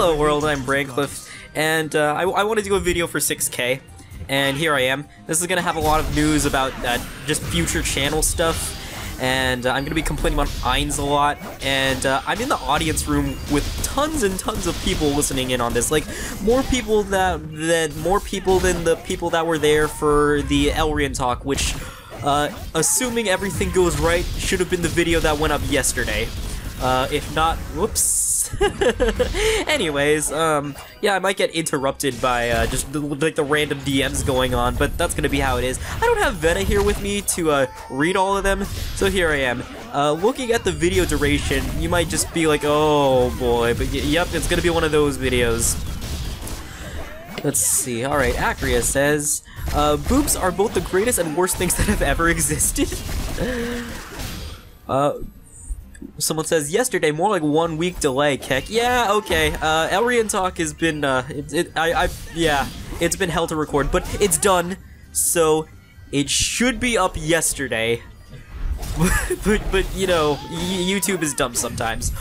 Hello world, I'm Brancliff, and uh, I, I want to do a video for 6k, and here I am. This is going to have a lot of news about uh, just future channel stuff, and uh, I'm going to be complaining about Ainz a lot, and uh, I'm in the audience room with tons and tons of people listening in on this, like, more people that, that more people than the people that were there for the Elrian talk, which, uh, assuming everything goes right, should have been the video that went up yesterday. Uh, if not, whoops. Anyways, um, yeah, I might get interrupted by uh, just the, like the random DMs going on, but that's gonna be how it is. I don't have Vena here with me to uh, read all of them, so here I am. Uh, looking at the video duration, you might just be like, oh boy, but yep, it's gonna be one of those videos. Let's see. Alright, Acria says, uh, boobs are both the greatest and worst things that have ever existed. uh, Someone says yesterday, more like one week delay. Keck, yeah, okay. Uh, Elrian talk has been, uh, it, it, I, I, yeah, it's been hell to record, but it's done. So it should be up yesterday. but, but you know, YouTube is dumb sometimes.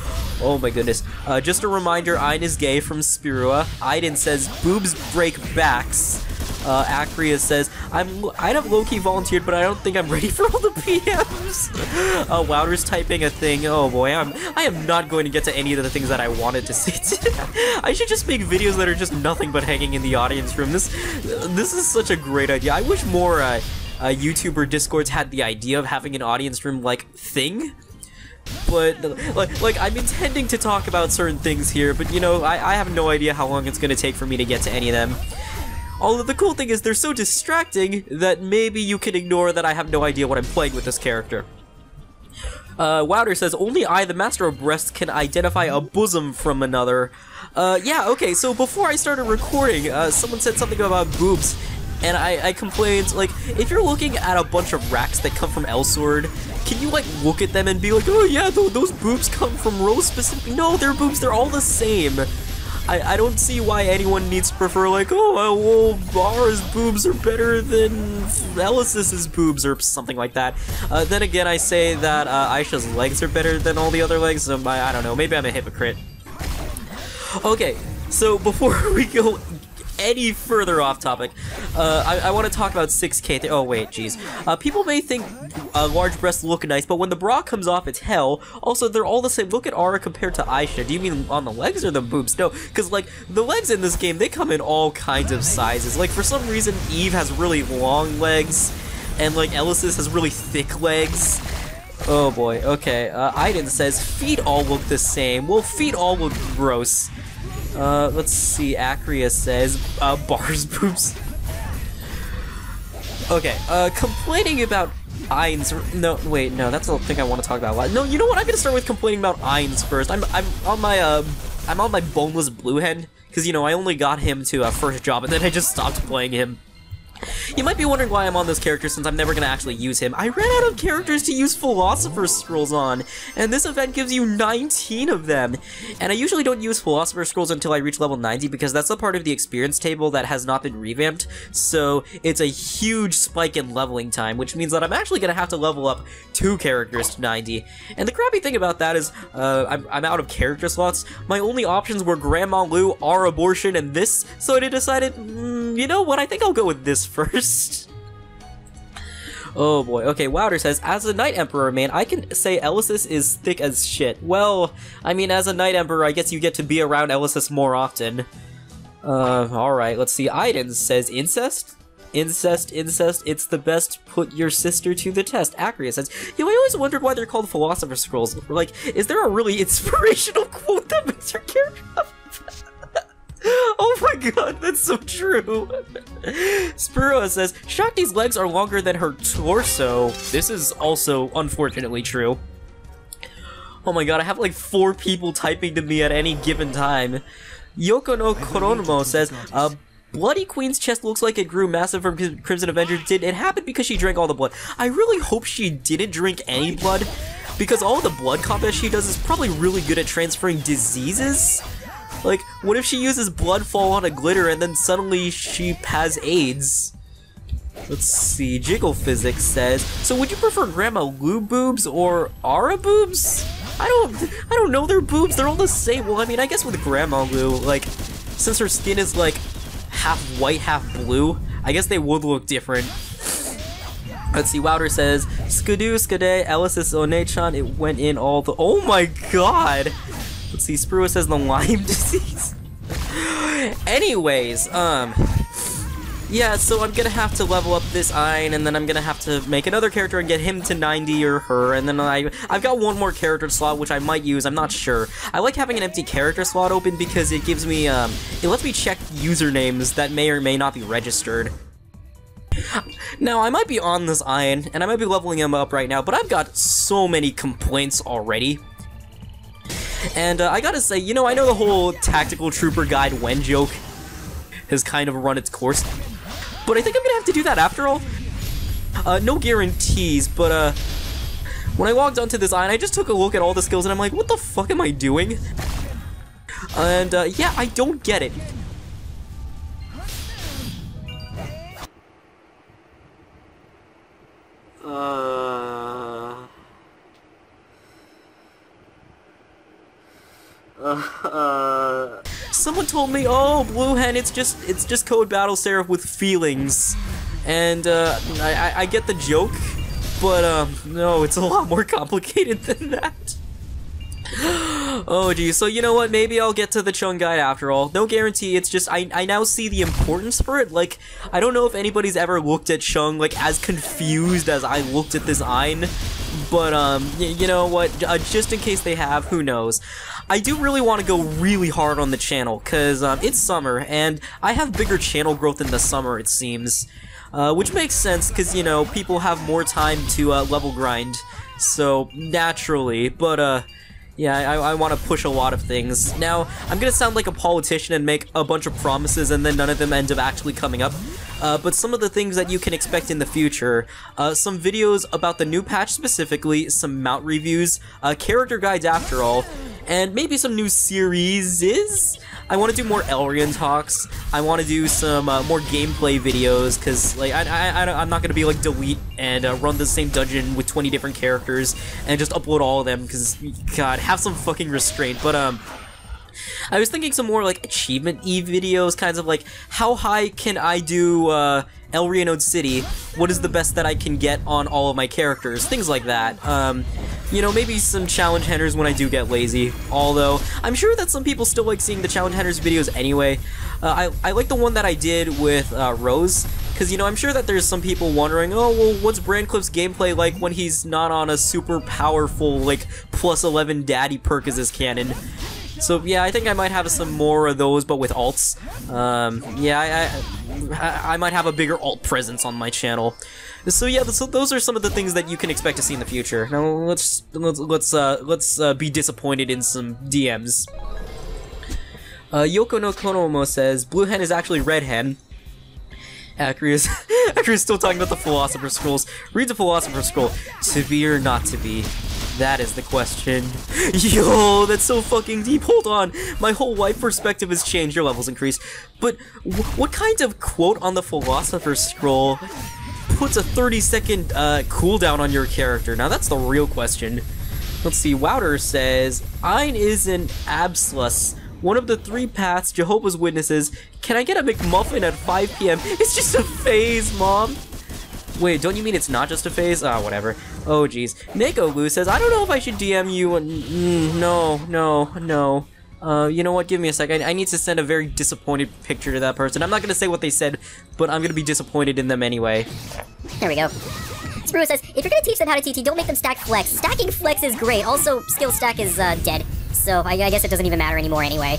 Oh my goodness. Uh, just a reminder, Ein is gay from Spirua. Aiden says boobs break backs. Uh, Acria says, I'm, I'd have low-key volunteered, but I don't think I'm ready for all the PMs. uh, Wouter's typing a thing. Oh boy, I'm, I am not going to get to any of the things that I wanted to see I should just make videos that are just nothing but hanging in the audience room. This, this is such a great idea. I wish more, uh, uh, YouTuber Discords had the idea of having an audience room like thing. But like, like I'm intending to talk about certain things here, but you know, I, I have no idea how long it's gonna take for me to get to any of them. Although the cool thing is they're so distracting that maybe you can ignore that I have no idea what I'm playing with this character. Uh, Wouter says, only I, the master of breasts, can identify a bosom from another. Uh, yeah, okay, so before I started recording, uh, someone said something about boobs, and I, I complained, like, if you're looking at a bunch of racks that come from Elsword, can you, like, look at them and be like, oh yeah, th those boobs come from Rose specifically? No, they're boobs, they're all the same. I, I don't see why anyone needs to prefer like, oh, well, Bara's boobs are better than Elesis's boobs or something like that. Uh, then again, I say that uh, Aisha's legs are better than all the other legs, so I, I don't know, maybe I'm a hypocrite. Okay, so before we go any further off topic, uh, I, I want to talk about 6K. oh, wait, jeez. Uh, people may think uh, large breasts look nice, but when the bra comes off, it's hell. Also, they're all the same. Look at Ara compared to Aisha. Do you mean on the legs or the boobs? No, because, like, the legs in this game, they come in all kinds of sizes. Like, for some reason, Eve has really long legs, and, like, Elesis has really thick legs. Oh boy, okay. Uh, Aiden says, feet all look the same. Well, feet all look gross. Uh, let's see, Acria says, uh, bars boobs. Okay, uh, complaining about Ainz, no, wait, no, that's the thing I want to talk about. No, you know what, I'm gonna start with complaining about Ainz first. I'm, I'm on my, uh, I'm on my boneless Bluhen, because, you know, I only got him to a first job, and then I just stopped playing him. You might be wondering why I'm on this character since I'm never going to actually use him. I ran out of characters to use Philosopher's Scrolls on, and this event gives you 19 of them. And I usually don't use Philosopher's Scrolls until I reach level 90 because that's the part of the experience table that has not been revamped, so it's a huge spike in leveling time, which means that I'm actually going to have to level up two characters to 90. And the crappy thing about that is, uh, I'm, I'm out of character slots. My only options were Grandma Lu, our abortion, and this, so I decided, mm, you know what, I think I'll go with this first. Oh boy. Okay, Wouter says, as a Knight Emperor man, I can say Elesis is thick as shit. Well, I mean, as a Knight Emperor, I guess you get to be around Elesis more often. Uh, alright, let's see. Aiden says, incest? Incest, incest, it's the best, put your sister to the test. Acria says, you know, I always wondered why they're called Philosopher's Scrolls. Like, is there a really inspirational quote that makes your character Oh my god, that's so true. Spiro says, Shakti's legs are longer than her torso. This is also unfortunately true. Oh my god, I have like four people typing to me at any given time. Yoko no Koronomo says, uh, Bloody Queen's chest looks like it grew massive from Crimson Avenger. Did it happen because she drank all the blood? I really hope she didn't drink any blood, because all the blood combat she does is probably really good at transferring diseases. Like, what if she uses blood fall on a glitter and then suddenly she has AIDS? Let's see, Jiggle Physics says, So would you prefer Grandma Lu boobs or Ara boobs? I don't, I don't know their boobs. They're all the same. Well, I mean, I guess with Grandma Lu, like, since her skin is like half white, half blue, I guess they would look different. Let's see, Wouter says, Skadoo, Skade, Elesis, Onechan, it went in all the- Oh my god! Let's see, Sprua says the Lyme disease. Anyways, um... Yeah, so I'm gonna have to level up this Ein, and then I'm gonna have to make another character and get him to 90 or her, and then I, I've got one more character slot which I might use, I'm not sure. I like having an empty character slot open because it gives me, um, it lets me check usernames that may or may not be registered. Now, I might be on this Ein, and I might be leveling him up right now, but I've got so many complaints already. And uh, I gotta say, you know, I know the whole Tactical Trooper Guide when joke has kind of run its course, but I think I'm gonna have to do that after all. Uh, no guarantees, but uh, when I logged onto this island, I just took a look at all the skills and I'm like, what the fuck am I doing? And uh, yeah, I don't get it. Told me, oh, Bluhen, it's just it's just Code Battle Seraph with feelings, and uh, I, I get the joke, but um, no, it's a lot more complicated than that. oh geez, so you know what, maybe I'll get to the Chung guide after all. No guarantee, it's just, I, I now see the importance for it, like, I don't know if anybody's ever looked at Chung, like, as confused as I looked at this Ein, but, um, you know what, uh, just in case they have, who knows. I do really want to go really hard on the channel, because, um, it's summer, and I have bigger channel growth in the summer, it seems. Uh, which makes sense, because, you know, people have more time to, uh, level grind, so, naturally, but, uh, yeah, I, I want to push a lot of things. Now, I'm gonna sound like a politician and make a bunch of promises and then none of them end up actually coming up. Uh, but some of the things that you can expect in the future, uh, some videos about the new patch specifically, some mount reviews, uh, character guides after all, and maybe some new series is? I want to do more Elrian talks. I want to do some uh, more gameplay videos because like I, I, am not gonna be like delete and uh, run the same dungeon with 20 different characters and just upload all of them because God have some fucking restraint. But um. I was thinking some more like achievement e videos, kinds of like how high can I do uh, Elrianode City? What is the best that I can get on all of my characters? Things like that. Um, you know, maybe some challenge hunters when I do get lazy. Although I'm sure that some people still like seeing the challenge hunters videos anyway. Uh, I I like the one that I did with uh, Rose. Because, you know, I'm sure that there's some people wondering, oh, well, what's Brancliff's gameplay like when he's not on a super powerful, like, plus 11 daddy perk as his cannon? So yeah, I think I might have some more of those, but with alts. Um, yeah, I, I, I, might have a bigger alt presence on my channel. So yeah, so those are some of the things that you can expect to see in the future. Now let's let's let's uh, let's uh, be disappointed in some DMs. Uh, Yoko no Konomo says Bluhen is actually Red Hen. Acreus, Acreus still talking about the Philosopher's Scrolls. Read the Philosopher's Scroll. To be or not to be. That is the question. Yo, that's so fucking deep. Hold on. My whole life perspective has changed. Your levels increase. But what kind of quote on the Philosopher's Scroll puts a 30 second uh, cooldown on your character? Now that's the real question. Let's see. Wouter says, Ein is an Absolus. One of the three paths Jehovah's Witnesses. Can I get a McMuffin at 5 p.m.? It's just a phase, Mom. Wait, don't you mean it's not just a phase? Ah, whatever. Oh, jeez. Neko Lu says, I don't know if I should DM you. Mm, no, no, no. Uh, you know what? Give me a second. I, I need to send a very disappointed picture to that person. I'm not gonna say what they said, but I'm gonna be disappointed in them anyway. There we go. Sprue says, if you're gonna teach them how to TT, don't make them stack flex. Stacking flex is great. Also, skill stack is uh, dead. So I, I guess it doesn't even matter anymore anyway.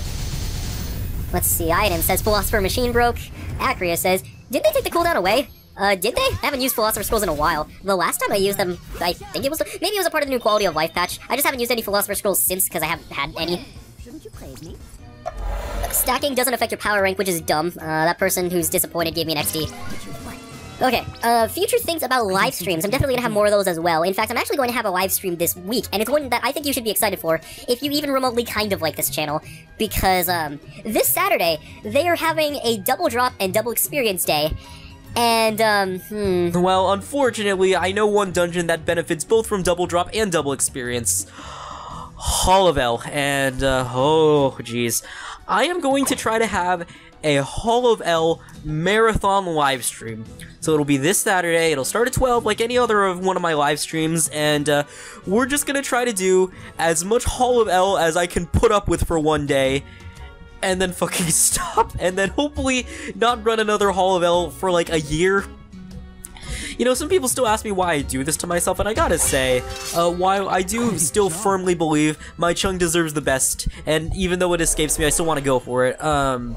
Let's see. Item says Philosopher Machine broke. Acria says, did they take the cooldown away? Uh, did they? I haven't used Philosopher Scrolls in a while. The last time I used them, I think it was, maybe it was a part of the new Quality of Life patch. I just haven't used any Philosopher Scrolls since, because I haven't had any. Shouldn't you praise me? Stacking doesn't affect your power rank, which is dumb. Uh, that person who's disappointed gave me an XD. Okay, uh, future things about live streams. I'm definitely gonna have more of those as well. In fact, I'm actually going to have a live stream this week, and it's one that I think you should be excited for, if you even remotely kind of like this channel, because, um, this Saturday, they are having a double drop and double experience day, and, um, hmm. Well, unfortunately, I know one dungeon that benefits both from double drop and double experience. Hall of Holovel, and uh, oh jeez, I am going to try to have a Hall of El marathon live stream. So it'll be this Saturday. It'll start at 12, like any other of one of my live streams, and uh, we're just gonna try to do as much Hall of El as I can put up with for one day, and then fucking stop, and then hopefully not run another Hall of El for like a year. You know, some people still ask me why I do this to myself, and I gotta say, uh, while I do still firmly believe my Chung deserves the best, and even though it escapes me, I still want to go for it. Um,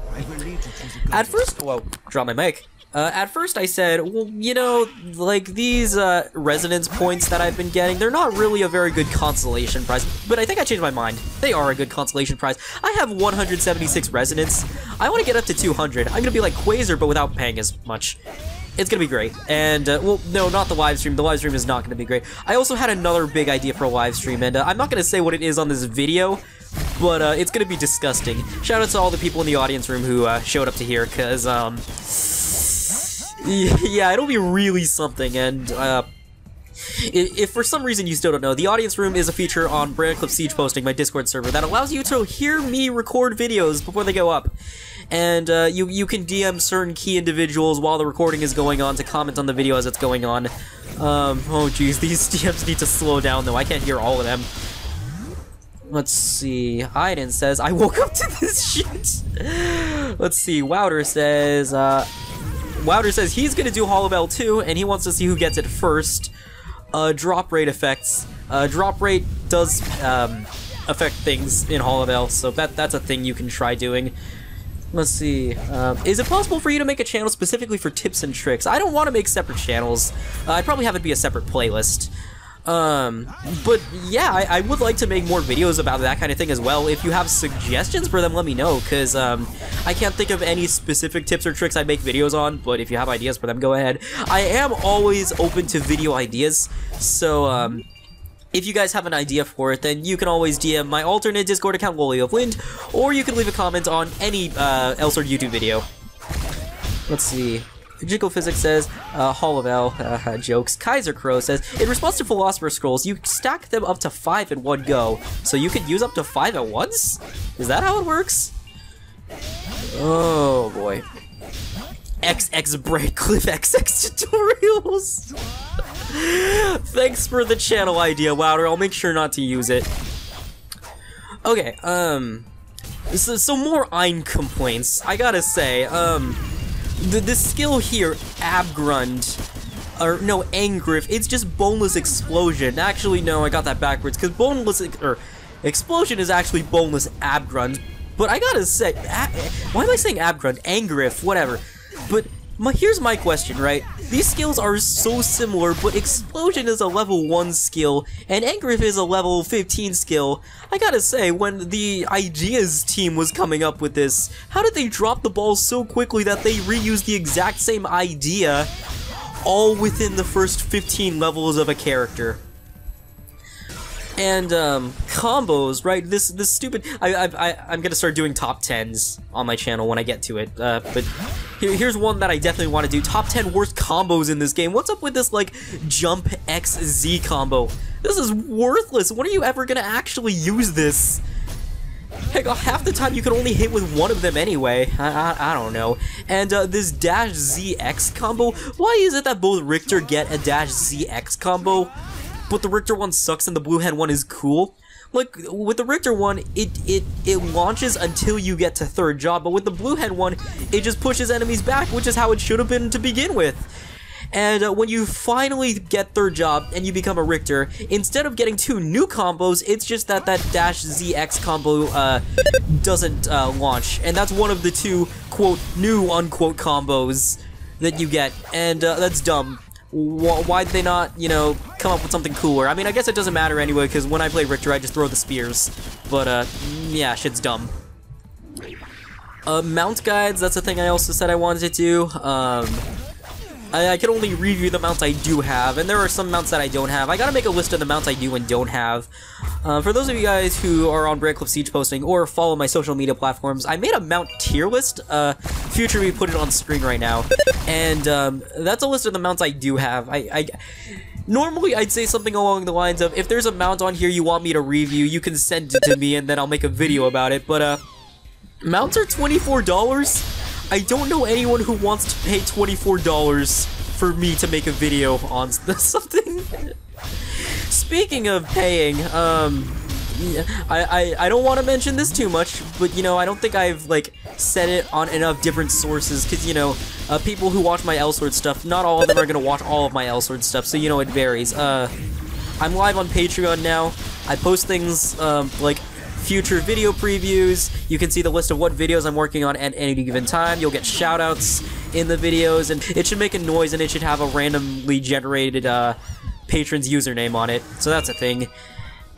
at first, whoa, drop my mic. Uh, at first I said, well, you know, like these uh, resonance points that I've been getting, they're not really a very good consolation prize, but I think I changed my mind. They are a good consolation prize. I have 176 resonance. I want to get up to 200. I'm going to be like Quasar, but without paying as much. It's gonna be great. And, uh, well, no, not the live stream. The live stream is not gonna be great. I also had another big idea for a live stream, and uh, I'm not gonna say what it is on this video, but uh, it's gonna be disgusting. Shout out to all the people in the audience room who uh, showed up to here, because, um... Yeah, it'll be really something, and, uh... If for some reason you still don't know, the audience room is a feature on Brand Clip Siege Posting, my Discord server, that allows you to hear me record videos before they go up. And uh, you, you can DM certain key individuals while the recording is going on to comment on the video as it's going on. Um, oh jeez, these DMs need to slow down though, I can't hear all of them. Let's see, Aiden says, I woke up to this shit! Let's see, Wouter says, uh... Wouter says he's gonna do Hall of El too, and he wants to see who gets it first uh, drop rate effects. Uh, drop rate does um, affect things in Hall of El, so that that's a thing you can try doing. Let's see. Uh, is it possible for you to make a channel specifically for tips and tricks? I don't want to make separate channels. I'd probably have it be a separate playlist. Um, but yeah, I, I, would like to make more videos about that kind of thing as well. If you have suggestions for them, let me know, because um, I can't think of any specific tips or tricks I make videos on, but if you have ideas for them, go ahead. I am always open to video ideas, so um, if you guys have an idea for it, then you can always DM my alternate Discord account, Lily of Wind, or you can leave a comment on any uh, Elsword YouTube video. Let's see. Jiggle Physics says, uh, Hall of El, uh, jokes. Kaiser Crow says, in response to Philosopher Scrolls, you stack them up to five in one go, so you could use up to five at once? Is that how it works? Oh boy. XX Break Cliff XX tutorials! Thanks for the channel idea, Wouter. I'll make sure not to use it. Okay, um... So, so more Ein complaints. I gotta say, um the, the skill here, Abgrund, or no, Angriff, it's just Boneless Explosion. Actually, no, I got that backwards, because Boneless, or Explosion is actually Boneless Abgrund. But I gotta say, why am I saying Abgrund? Angriff, whatever. But my, here's my question, right? These skills are so similar, but Explosion is a level 1 skill, and Angriff is a level 15 skill. I gotta say, when the Ideas team was coming up with this, how did they drop the ball so quickly that they reused the exact same idea all within the first 15 levels of a character? And um, combos, right? This this stupid. I I I am gonna start doing top tens on my channel when I get to it. Uh, but here, here's one that I definitely want to do: top ten worst combos in this game. What's up with this like jump X Z combo? This is worthless. When are you ever gonna actually use this? Heck, half the time you can only hit with one of them anyway. I, I, I don't know. And uh, this dash ZX combo, why is it that both Richter get a dash ZX combo? But the Richter one sucks and the Bluhen one is cool. Like, with the Richter one, it, it, it launches until you get to third job, but with the Bluhen one, it just pushes enemies back, which is how it should have been to begin with. And uh, when you finally get third job and you become a Richter, instead of getting two new combos, it's just that that dash ZX combo uh, doesn't uh, launch. And that's one of the two, quote, new unquote combos that you get. And uh, that's dumb why'd they not, you know, come up with something cooler? I mean, I guess it doesn't matter anyway, because when I play Richter, I just throw the spears. But, uh, yeah, shit's dumb. Uh, mount guides, that's a thing I also said I wanted to do. Um, I, I, can only review the mounts I do have, and there are some mounts that I don't have. I gotta make a list of the mounts I do and don't have. Uh, for those of you guys who are on Brand Clip Siege posting or follow my social media platforms, I made a mount tier list. Uh, future we put it on screen right now, and um, that's a list of the mounts I do have. I, I Normally, I'd say something along the lines of, if there's a mount on here you want me to review, you can send it to me and then I'll make a video about it, but, uh, mounts are $24? I don't know anyone who wants to pay $24 for me to make a video on something. Speaking of paying, um, I, I, I don't want to mention this too much, but, you know, I don't think I've, like, said it on enough different sources, because, you know, uh, people who watch my Elsword stuff, not all of them are going to watch all of my Elsword stuff, so, you know, it varies. Uh, I'm live on Patreon now. I post things, um, like, future video previews. You can see the list of what videos I'm working on at any given time. You'll get shoutouts in the videos, and it should make a noise, and it should have a randomly generated, uh, patron's username on it. So that's a thing.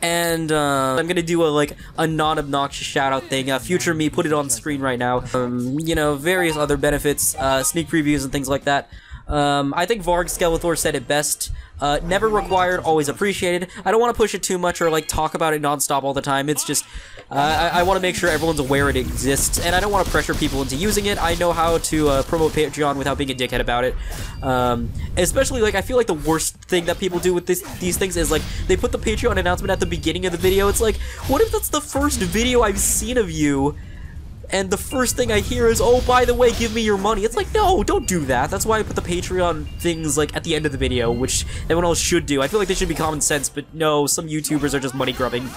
And uh, I'm gonna do a like a non-obnoxious shout-out thing. Uh, future me, put it on screen right now. Um, you know, various other benefits, uh, sneak previews and things like that. Um, I think Varg Skeletor said it best. Uh, never required, always appreciated. I don't want to push it too much or like talk about it nonstop all the time. It's just uh, I, I want to make sure everyone's aware it exists, and I don't want to pressure people into using it. I know how to uh, promote Patreon without being a dickhead about it. Um, especially like I feel like the worst thing that people do with this these things is like they put the Patreon announcement at the beginning of the video. It's like, what if that's the first video I've seen of you? and the first thing I hear is, oh, by the way, give me your money. It's like, no, don't do that. That's why I put the Patreon things, like, at the end of the video, which everyone else should do. I feel like they should be common sense, but no, some YouTubers are just money grubbing.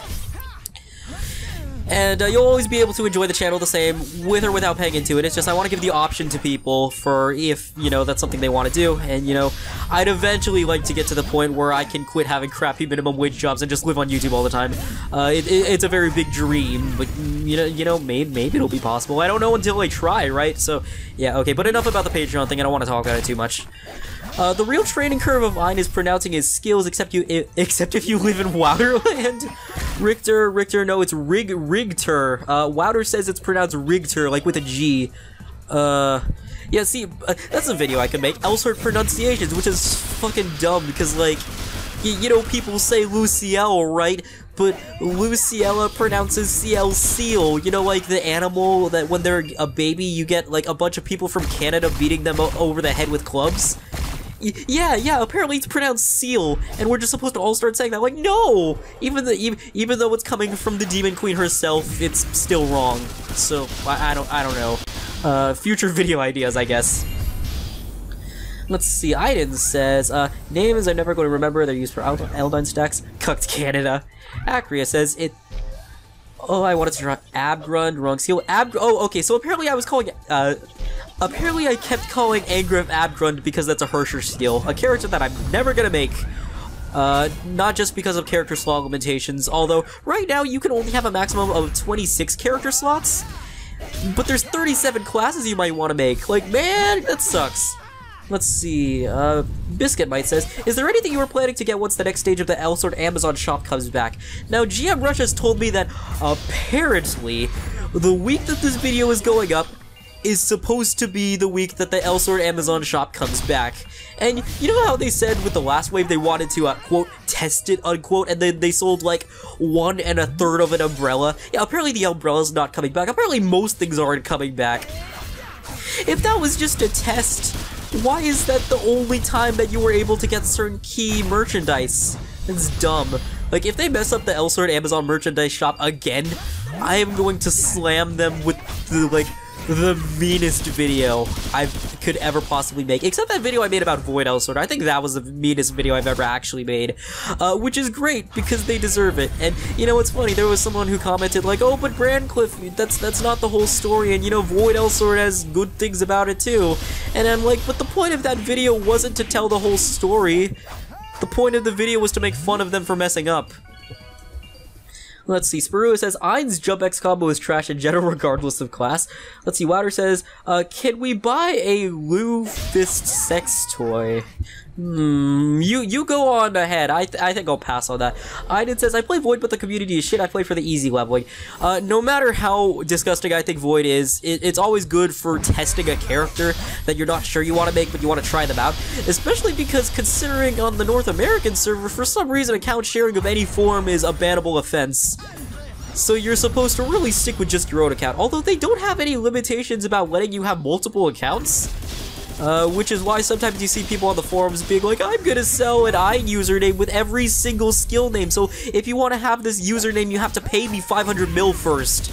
And uh, you'll always be able to enjoy the channel the same, with or without paying into it. It's just I want to give the option to people for if, you know, that's something they want to do. And, you know, I'd eventually like to get to the point where I can quit having crappy minimum wage jobs and just live on YouTube all the time. Uh, it, it, it's a very big dream, but, you know, you know, maybe, maybe it'll be possible. I don't know until I try, right? So, yeah, okay, but enough about the Patreon thing. I don't want to talk about it too much. Uh, the real training curve of Ein is pronouncing his skills, except you, except if you live in Wouterland. Richter, Richter, no, it's Rig, Rigter. Uh, Wouter says it's pronounced Rigter, like with a G. Uh, yeah, see, uh, that's a video I can make. Elsword pronunciations, which is fucking dumb, because, like, you know, people say Luciel, right? But Luciella pronounces Ciel Seal, you know, like the animal that when they're a baby, you get, like, a bunch of people from Canada beating them over the head with clubs? Yeah, yeah, apparently it's pronounced seal, and we're just supposed to all start saying that. Like, no! Even the even, even though it's coming from the Demon Queen herself, it's still wrong. So, I, I don't I don't know. Uh, future video ideas, I guess. Let's see, Aiden says, uh, names I'm never going to remember, they're used for Eldine stacks. Cucked Canada. Acria says, it Oh, I wanted to draw Abgrund, wrong seal. Ab. Oh, okay. So apparently I was calling. Uh, apparently I kept calling Angriff Abgrund because that's a Herrscher skill, a character that I'm never gonna make. Uh, not just because of character slot limitations, although right now you can only have a maximum of 26 character slots, but there's 37 classes you might want to make. Like, man, that sucks. Let's see, uh, Biscuit Might says, Is there anything you were planning to get once the next stage of the Elsword Amazon shop comes back? Now, GM Rush has told me that, apparently, the week that this video is going up, is supposed to be the week that the Elsword Amazon shop comes back. And you know how they said with the last wave they wanted to, uh, quote, test it, unquote, and then they sold like one and a third of an umbrella? Yeah, apparently the umbrella's not coming back. Apparently most things aren't coming back. If that was just a test, why is that the only time that you were able to get certain key merchandise? It's dumb. Like, if they mess up the Elsword Amazon merchandise shop again, I am going to slam them with the, like, the meanest video I could ever possibly make. Except that video I made about Void Elsword. I think that was the meanest video I've ever actually made. Uh, which is great, because they deserve it. And, you know, it's funny, there was someone who commented, like, oh, but Brancliff, that's, that's not the whole story, and, you know, Void Elsword has good things about it, too. And I'm like, but the point of that video wasn't to tell the whole story. The point of the video was to make fun of them for messing up. Let's see, Sparua says, Ein's Jump X combo is trash in general regardless of class. Let's see, Wouter says, uh, can we buy a Lu Fist sex toy? Hmm, you you go on ahead. I, th I think I'll pass on that. Aiden says, I play Void, but the community is shit. I play for the easy leveling. Uh, no matter how disgusting I think Void is, it, it's always good for testing a character that you're not sure you want to make, but you want to try them out. Especially because considering on the North American server, for some reason account sharing of any form is a bannable offense. So you're supposed to really stick with just your own account, although they don't have any limitations about letting you have multiple accounts. Uh, which is why sometimes you see people on the forums being like, I'm gonna sell an I username with every single skill name, so if you want to have this username, you have to pay me 500 mil first.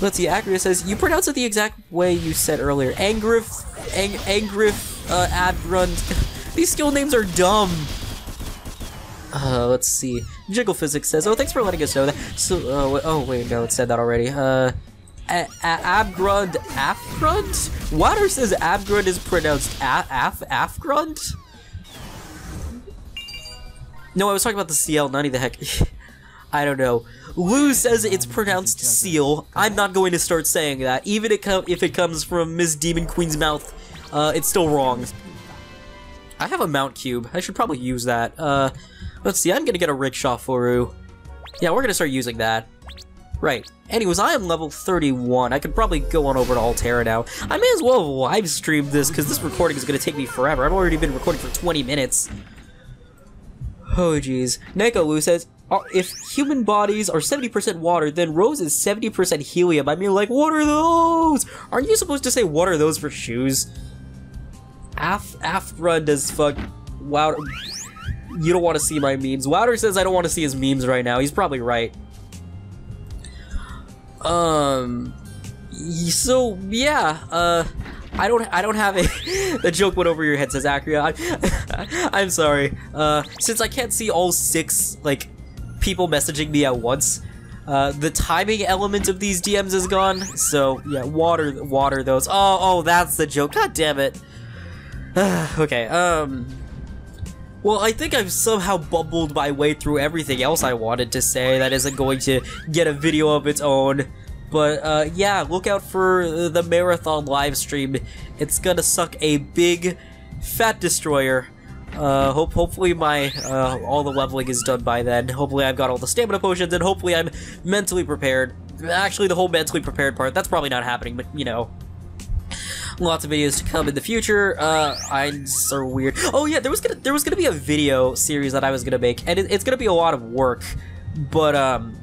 Let's see, Acria says, you pronounce it the exact way you said earlier. Angriff, Ang Angriff, uh, Adrund. These skill names are dumb. Uh, let's see. Jiggle Physics says, oh, thanks for letting us know that. So, uh, oh, wait, no, it said that already. Uh, a Abgrund Afgrund? Wouter says Abgrund is pronounced a Af Afgrund? No, I was talking about the Ciel, of the heck. I don't know. Lu says it's pronounced seal. I'm not going to start saying that. Even if it comes from Miss Demon Queen's mouth, uh, it's still wrong. I have a Mount Cube. I should probably use that. Uh, let's see, I'm gonna get a Rickshaw Furu. Yeah, we're gonna start using that. Right. Anyways, I am level 31. I could probably go on over to Altera now. I may as well live stream this, because this recording is going to take me forever. I've already been recording for 20 minutes. Oh, jeez. Neko Lu says, if human bodies are 70% water, then Rose is 70% helium. I mean, like, what are those? Aren't you supposed to say, what are those for shoes? Af Afra does fuck... Wow. You don't want to see my memes. Wouter says I don't want to see his memes right now. He's probably right. Um, so yeah, uh, I don't, I don't have a. the joke went over your head, says Acria. I, I'm sorry. Uh, since I can't see all six like people messaging me at once, uh, the timing element of these DMs is gone. So yeah, water, water those. Oh, oh, that's the joke. God damn it. okay. Um. Well, I think I've somehow bubbled my way through everything else I wanted to say that isn't going to get a video of its own. But uh, yeah, look out for the marathon live stream. It's gonna suck a big fat destroyer. Uh, hope hopefully my uh, all the leveling is done by then. Hopefully I've got all the stamina potions, and hopefully I'm mentally prepared. Actually, the whole mentally prepared part, that's probably not happening, but you know. Lots of videos to come in the future. Uh, I'm so weird. Oh yeah, there was gonna there was gonna be a video series that I was gonna make, and it, it's gonna be a lot of work. But um,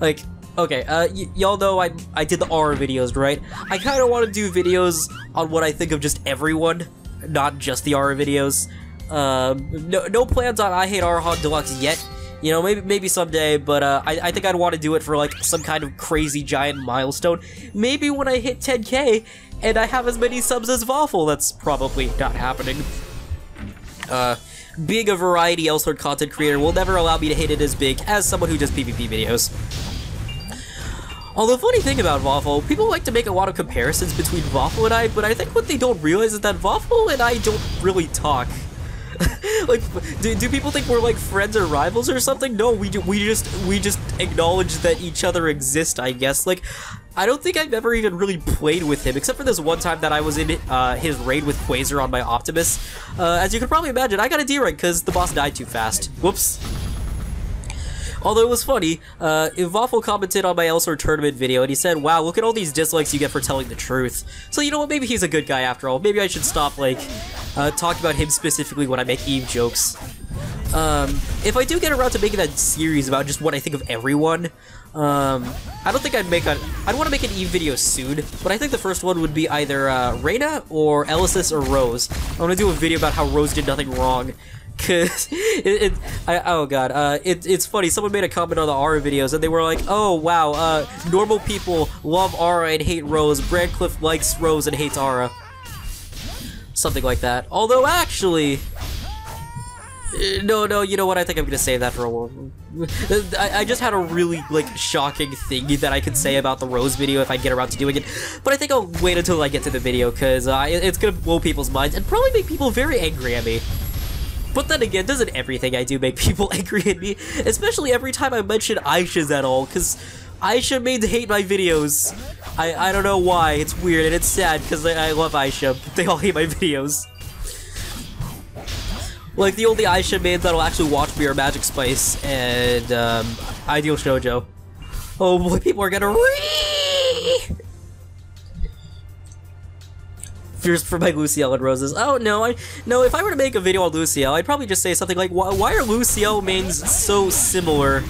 like okay, uh, y'all know I I did the R videos, right? I kind of want to do videos on what I think of just everyone, not just the R videos. Um, no no plans on I Hate R Arahant Deluxe yet. You know, maybe maybe someday, but uh, I, I think I'd want to do it for like some kind of crazy giant milestone. Maybe when I hit 10k, and I have as many subs as Waffle. That's probably not happening. Uh, being a variety Elsword content creator will never allow me to hit it as big as someone who does PvP videos. Although, funny thing about Waffle, people like to make a lot of comparisons between Waffle and I, but I think what they don't realize is that Waffle and I don't really talk. like, do, do people think we're like friends or rivals or something? No, we do, we just we just acknowledge that each other exist. I guess. Like, I don't think I've ever even really played with him, except for this one time that I was in uh, his raid with Quasar on my Optimus. Uh, as you can probably imagine, I got a D-rank because the boss died too fast. Whoops. Although it was funny, uh, commented on my Elsword tournament video, and he said, wow, look at all these dislikes you get for telling the truth. So you know what, maybe he's a good guy after all. Maybe I should stop, like, uh, talking about him specifically when I make Eve jokes. Um, if I do get around to making that series about just what I think of everyone, um, I don't think I'd make a- I'd want to make an Eve video soon, but I think the first one would be either, uh, Reina or Elesis or Rose. I want to do a video about how Rose did nothing wrong, Cause it, it I, oh god, uh, it, it's funny. Someone made a comment on the Ara videos, and they were like, "Oh wow, uh, normal people love Ara and hate Rose. Brancliff likes Rose and hates Ara." Something like that. Although actually, no, no, you know what? I think I'm gonna save that for a while. I, I just had a really like shocking thing that I could say about the Rose video if I get around to doing it, but I think I'll wait until I get to the video because uh, it, it's gonna blow people's minds and probably make people very angry at me. But then again, doesn't everything I do make people angry at me? Especially every time I mention Aisha's at all, because Aisha mains hate my videos. I, I don't know why, it's weird and it's sad because I, love Aisha, but they all hate my videos. Like, the only Aisha mains that'll actually watch me are Magic Spice and um, Ideal Shoujo. Oh boy, people are gonna Fears for my Luciel and Roses. Oh no, I no. If I were to make a video on Luciel, I'd probably just say something like, "Why, are Luciel mains so similar?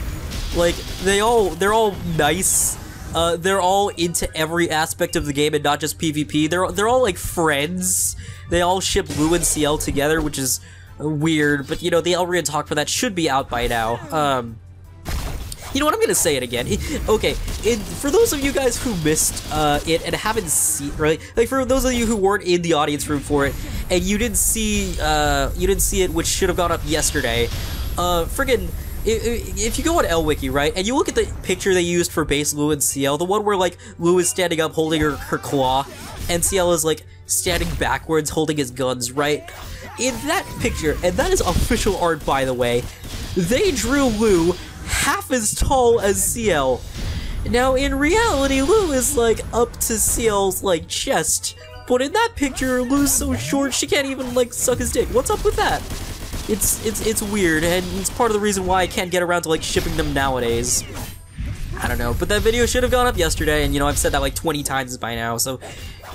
Like they all they're all nice, Uh, they're all into every aspect of the game and not just PvP. They're they're all like friends. They all ship Lu and Ciel together, which is weird. But you know, the Elrian talk for that should be out by now. Um, you know what? I'm gonna say it again. Okay, for those of you guys who missed uh, it and haven't seen, right? Like for those of you who weren't in the audience room for it and you didn't see, uh, you didn't see it, which should have gone up yesterday. Uh, friggin' if you go on LWiki, right, and you look at the picture they used for base Lu and Ciel, the one where, like, Lu is standing up holding her, her claw, and Ciel is, like, standing backwards holding his guns, right? In that picture, and that is official art, by the way, they drew Lu half as tall as Ciel. Now, in reality, Lu is, like, up to Ciel's, like, chest, but in that picture, Lu's so short she can't even, like, suck his dick. What's up with that? It's, it's, it's weird, and it's part of the reason why I can't get around to, like, shipping them nowadays. I don't know, but that video should have gone up yesterday, and, you know, I've said that, like, 20 times by now, so,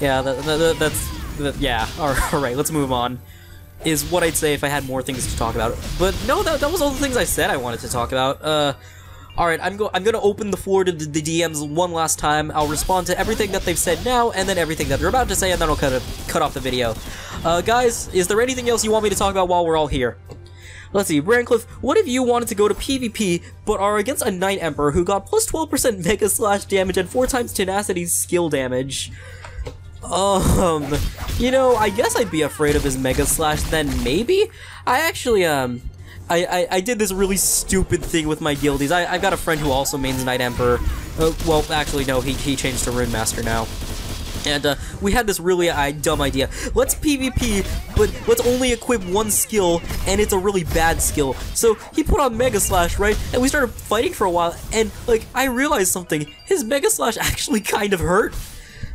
yeah, that, that, that's, that, yeah, alright, let's move on is what I'd say if I had more things to talk about. But no, that, that was all the things I said I wanted to talk about. Uh, Alright, I'm, go I'm gonna open the floor to the, DMs one last time. I'll respond to everything that they've said now, and then everything that they're about to say, and then I'll cut, cut off the video. Uh, guys, is there anything else you want me to talk about while we're all here? Let's see, Brancliff, what if you wanted to go to PvP, but are against a Knight Emperor who got plus 12% Mega Slash damage and 4 times Tenacity skill damage? Um, you know, I guess I'd be afraid of his Mega Slash then, maybe? I actually, um, I, I, I, did this really stupid thing with my guildies. I, I've got a friend who also mains Knight Emperor. Uh, well, actually, no, he, he changed to Rune Master now. And uh, we had this really uh, dumb idea. Let's PvP, but let's only equip one skill, and it's a really bad skill. So he put on Mega Slash, right? And we started fighting for a while, and like I realized something. His Mega Slash actually kind of hurt.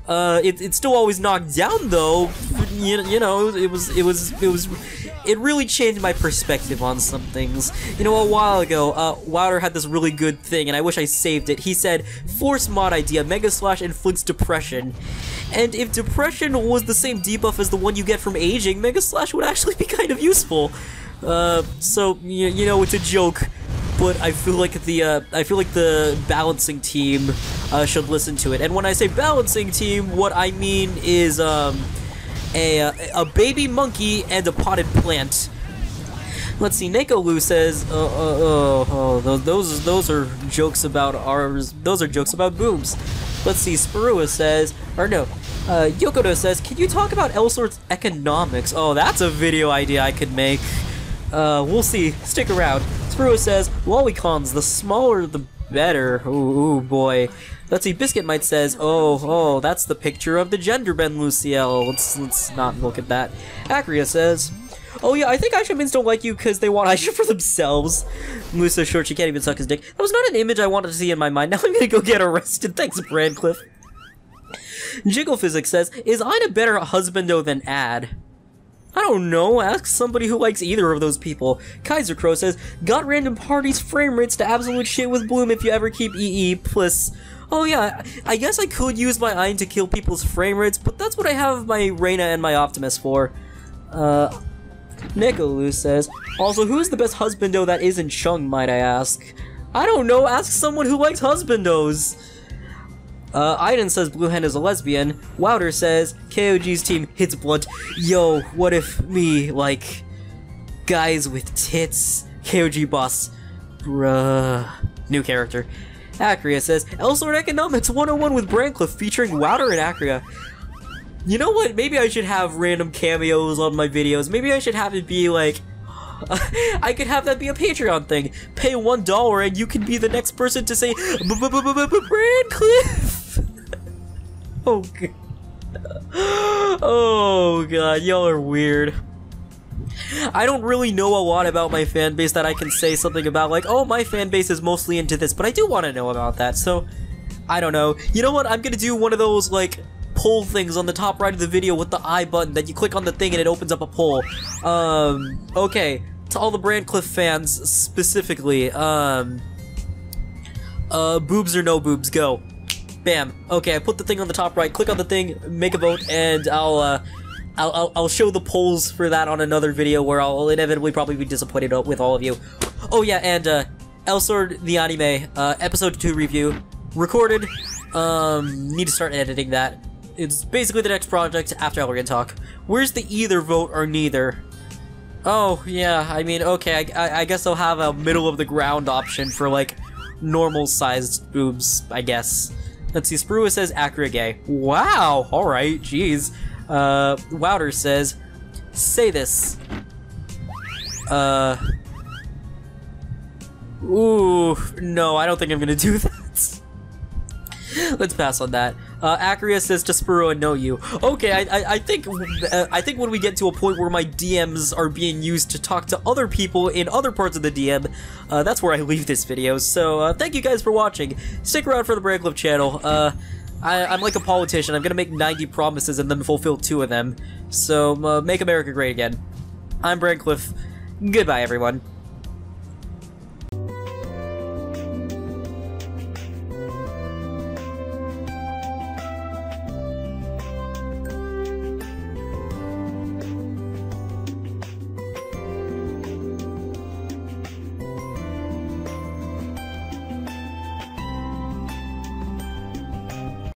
Uh, it, it's still always knocked down though. You, you know, it was, it was, it was, it really changed my perspective on some things. You know, a while ago, uh, Wilder had this really good thing, and I wish I saved it. He said, Force mod idea, Mega Slash inflicts depression. And if depression was the same debuff as the one you get from aging, Mega Slash would actually be kind of useful. Uh, so, you, you know, it's a joke but I feel like the uh, I feel like the balancing team uh, should listen to it. And when I say balancing team, what I mean is um, a a baby monkey and a potted plant. Let's see. Neko Lu says, uh, uh, oh, those, those those are jokes about ours. Those are jokes about boobs. Let's see. Spirua says, or no, uh, Yokodo says, can you talk about Elsword's economics? Oh, that's a video idea I could make. Uh, we'll see. Stick around. Spruo says, Lolicons, the smaller the better. Ooh, ooh, boy. Let's see, Biscuit Might says, oh, oh, that's the picture of the gender bend Luciel. Let's, let's not look at that. Acria says, oh yeah, I think Aisha don't like you because they want Aisha for themselves. So short she can't even suck his dick. That was not an image I wanted to see in my mind. Now I'm gonna go get arrested. Thanks, Bradcliffe. Jiggle Physics says, is Ina better husbando than Add? I don't know, ask somebody who likes either of those people. Kaiser Crow says, got random parties frame rates to absolute shit with Bloom if you ever keep EE, plus... Oh yeah, I guess I could use my Ein to kill people's frame rates, but that's what I have my Reyna and my Optimus for. Uh, Nicolou says, also who's the best husbando that isn't Chung, might I ask? I don't know, ask someone who likes husbandos! Uh, Aiden says Bluhen is a lesbian. Wouter says KOG's team hits blunt. Yo, what if me, like, guys with tits? KOG boss. Bruh. New character. Acria says, Elsword Economics 101 with Brancliff featuring Wouter and Acria. You know what? Maybe I should have random cameos on my videos. Maybe I should have it be like, I could have that be a Patreon thing. Pay one dollar and you can be the next person to say Brancliff. Oh god. Oh god, y'all are weird. I don't really know a lot about my fan base that I can say something about like, oh, my fan base is mostly into this, but I do want to know about that, so I don't know. You know what? I'm gonna do one of those like poll things on the top right of the video with the I button that you click on the thing and it opens up a poll. Um, okay, to all the Brancliff fans specifically, um, uh, boobs or no boobs, go. Bam. Okay, I put the thing on the top right, click on the thing, make a vote, and I'll, uh, I'll, I'll, I'll show the polls for that on another video where I'll inevitably probably be disappointed with all of you. Oh yeah, and, uh, Elsword the Anime, uh, episode 2 review, recorded, Um, need to start editing that. It's basically the next project after Elrian Talk. Where's the either vote or neither? Oh, yeah, I mean, okay, I, I, guess I'll have a middle of the ground option for, like, normal sized boobs, I guess. Let's see, Sprua says accurate gay. Wow, alright, jeez. Uh, Wouter says, say this. Uh, ooh, no, I don't think I'm gonna do that. Let's pass on that. Uh, Acria says to Spuro know you. Okay, I, I, I think uh, I think when we get to a point where my DMs are being used to talk to other people in other parts of the DM, uh, that's where I leave this video. So uh, thank you guys for watching. Stick around for the Brancliff channel. Uh, I, I'm like a politician. I'm gonna make 90 promises and then fulfill two of them. So uh, make America great again. I'm Brancliff. Goodbye, everyone.